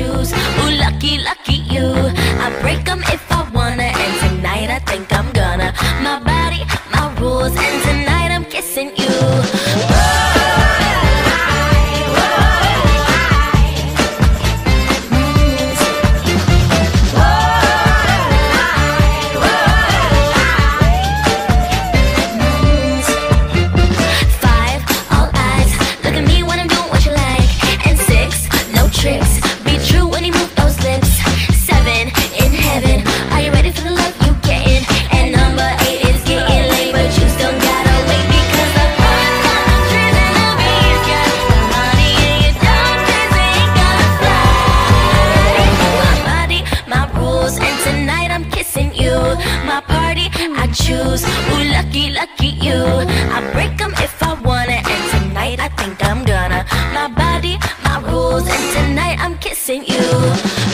shoes. Ooh, lucky, lucky you. I break them if I wanna, and tonight I think I'm gonna. My body, my rules, and tonight I'm kissing you. tricks choose. Ooh, lucky, lucky you. I break them if I wanna. And tonight I think I'm gonna. My body, my rules. And tonight I'm kissing you.